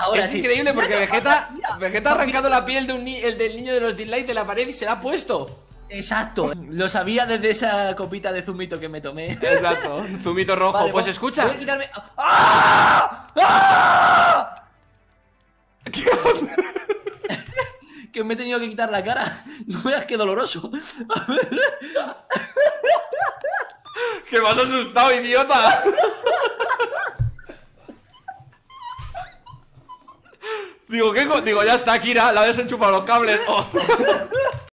Ahora es sí. increíble porque Mira, Vegeta, mira, Vegeta ha arrancado la piel de un ni- el del niño de los dislikes de la pared y se la ha puesto. Exacto. Lo sabía desde esa copita de zumito que me tomé. Exacto, zumito rojo. Vale, pues voy- escucha. Voy a quitarme. ¡Ah! ¡Ah! que me he tenido que quitar la cara. No veas qué doloroso. A ver. Que me has asustado, idiota. Digo, ¿qué Digo, ya está, Kira, la enchufado los cables. Oh.